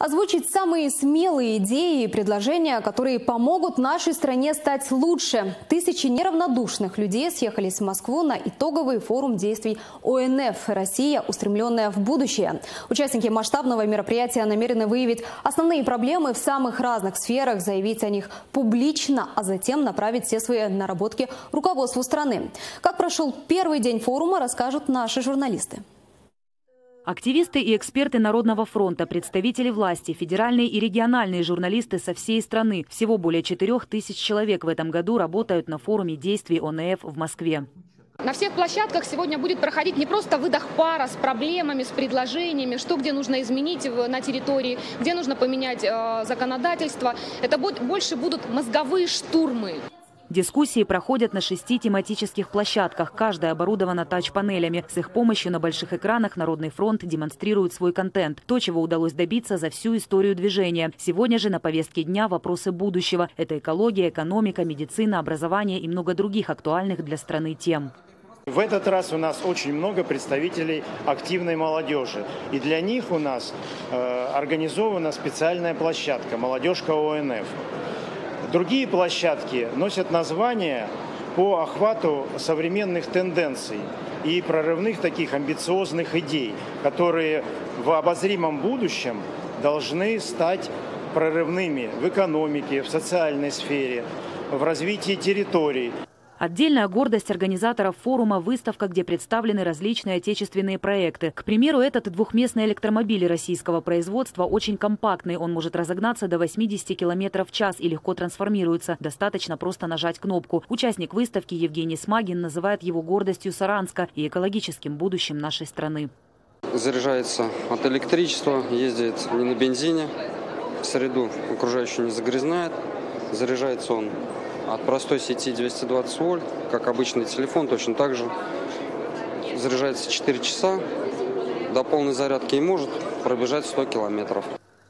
Озвучить самые смелые идеи и предложения, которые помогут нашей стране стать лучше. Тысячи неравнодушных людей съехались в Москву на итоговый форум действий ОНФ «Россия, устремленная в будущее». Участники масштабного мероприятия намерены выявить основные проблемы в самых разных сферах, заявить о них публично, а затем направить все свои наработки руководству страны. Как прошел первый день форума, расскажут наши журналисты. Активисты и эксперты Народного фронта, представители власти, федеральные и региональные журналисты со всей страны. Всего более 4 тысяч человек в этом году работают на форуме действий ОНФ в Москве. На всех площадках сегодня будет проходить не просто выдох пара с проблемами, с предложениями, что где нужно изменить на территории, где нужно поменять э, законодательство. Это больше будут мозговые штурмы. Дискуссии проходят на шести тематических площадках. Каждая оборудована тач-панелями. С их помощью на больших экранах Народный фронт демонстрирует свой контент. То, чего удалось добиться за всю историю движения. Сегодня же на повестке дня вопросы будущего. Это экология, экономика, медицина, образование и много других актуальных для страны тем. В этот раз у нас очень много представителей активной молодежи. И для них у нас э, организована специальная площадка «Молодежка ОНФ». Другие площадки носят название по охвату современных тенденций и прорывных таких амбициозных идей, которые в обозримом будущем должны стать прорывными в экономике, в социальной сфере, в развитии территорий. Отдельная гордость организаторов форума – выставка, где представлены различные отечественные проекты. К примеру, этот двухместный электромобиль российского производства очень компактный. Он может разогнаться до 80 км в час и легко трансформируется. Достаточно просто нажать кнопку. Участник выставки Евгений Смагин называет его гордостью Саранска и экологическим будущим нашей страны. Заряжается от электричества, ездит не на бензине, среду окружающую не загрязняет. Заряжается он от простой сети 220 вольт, как обычный телефон, точно так же. Заряжается 4 часа, до полной зарядки и может пробежать 100 километров.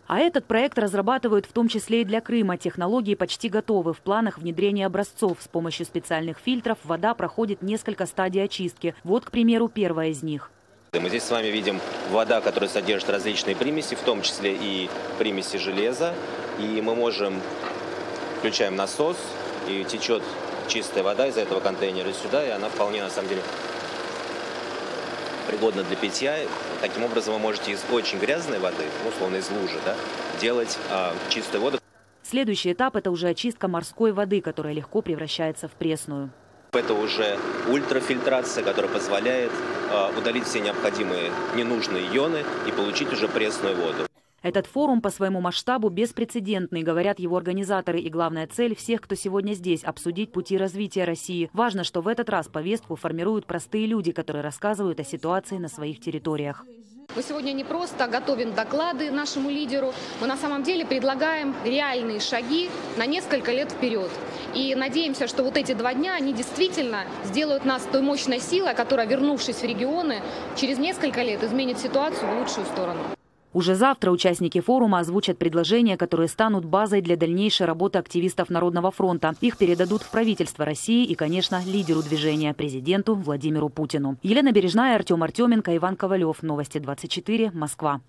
А этот проект разрабатывают в том числе и для Крыма. Технологии почти готовы. В планах внедрения образцов. С помощью специальных фильтров вода проходит несколько стадий очистки. Вот, к примеру, первая из них. Мы здесь с вами видим вода, которая содержит различные примеси, в том числе и примеси железа. И мы можем, включаем насос, и течет чистая вода из этого контейнера сюда, и она вполне, на самом деле, пригодна для питья. Таким образом, вы можете из очень грязной воды, ну, условно из лужи, да, делать а, чистую воду. Следующий этап – это уже очистка морской воды, которая легко превращается в пресную. Это уже ультрафильтрация, которая позволяет э, удалить все необходимые ненужные ионы и получить уже пресную воду. Этот форум по своему масштабу беспрецедентный, говорят его организаторы. И главная цель всех, кто сегодня здесь, обсудить пути развития России. Важно, что в этот раз повестку формируют простые люди, которые рассказывают о ситуации на своих территориях. Мы сегодня не просто готовим доклады нашему лидеру, мы на самом деле предлагаем реальные шаги на несколько лет вперед. И надеемся, что вот эти два дня, они действительно сделают нас той мощной силой, которая, вернувшись в регионы, через несколько лет изменит ситуацию в лучшую сторону. Уже завтра участники форума озвучат предложения, которые станут базой для дальнейшей работы активистов Народного фронта. Их передадут в правительство России и, конечно, лидеру движения, президенту Владимиру Путину. Елена Бережная, Артем Артеменко, Иван Ковалев. Новости 24. Москва.